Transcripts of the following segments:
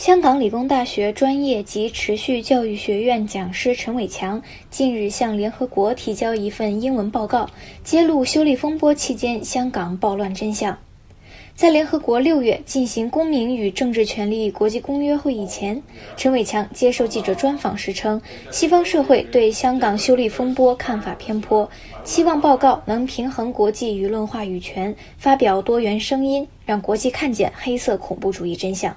香港理工大学专业及持续教育学院讲师陈伟强近日向联合国提交一份英文报告，揭露修例风波期间香港暴乱真相。在联合国六月进行公民与政治权利国际公约会议前，陈伟强接受记者专访时称，西方社会对香港修例风波看法偏颇，期望报告能平衡国际舆论话语权，发表多元声音，让国际看见黑色恐怖主义真相。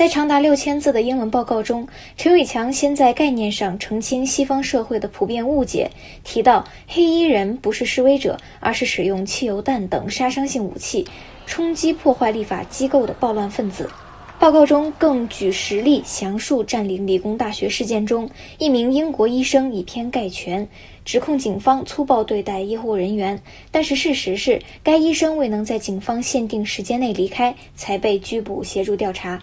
在长达六千字的英文报告中，陈伟强先在概念上澄清西方社会的普遍误解，提到黑衣人不是示威者，而是使用汽油弹等杀伤性武器。冲击破坏立法机构的暴乱分子。报告中更举实例详述占领理工大学事件中，一名英国医生以偏概全，指控警方粗暴对待医护人员。但是事实是，该医生未能在警方限定时间内离开，才被拘捕协助调查。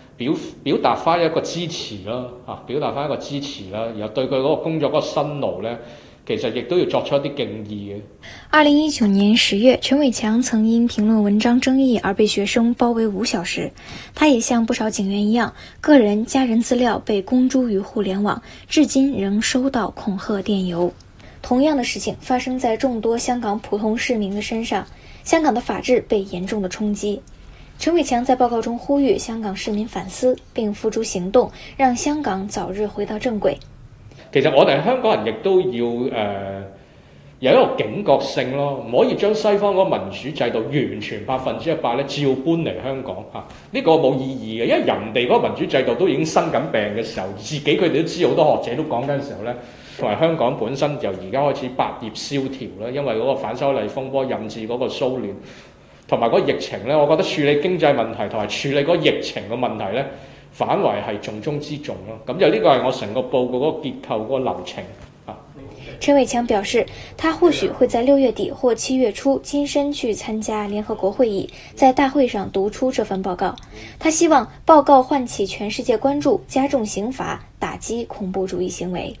表表達翻一個支持咯嚇，表達翻一個支持啦，然後對佢嗰個工作嗰個辛勞咧。其實亦都要作出一啲敬意嘅。二零一九年十月，陳偉強曾因評論文章爭議而被學生包圍五小時。他也像不少警員一樣，個人家人資料被公諸於互聯網，至今仍收到恐嚇電郵。同樣的事情發生在眾多香港普通市民的身上，香港的法治被嚴重的衝擊。陳偉強在報告中呼籲香港市民反思，並付諸行動，讓香港早日回到正軌。其實我哋香港人亦都要诶、有一個警覺性咯，唔可以將西方嗰個民主制度完全百分之一百咧照搬嚟香港吓，呢、啊這個冇意義嘅，因為人哋嗰個民主制度都已經生緊病嘅時候，自己佢哋都知好多學者都講緊嘅時候咧，同埋香港本身由而家開始百業蕭條啦，因為嗰個反修例風波引致嗰個騷亂，同埋嗰個疫情咧，我覺得處理經濟問題同埋處理嗰個疫情嘅問題咧。反為係重中之重咯，咁就呢個係我成個報告嗰個結構嗰個流程啊。陳偉強表示，他或許會在六月底或七月初親身去參加聯合國會議，在大會上讀出這份報告。他希望報告喚起全世界關注，加重刑罰，打擊恐怖主義行為。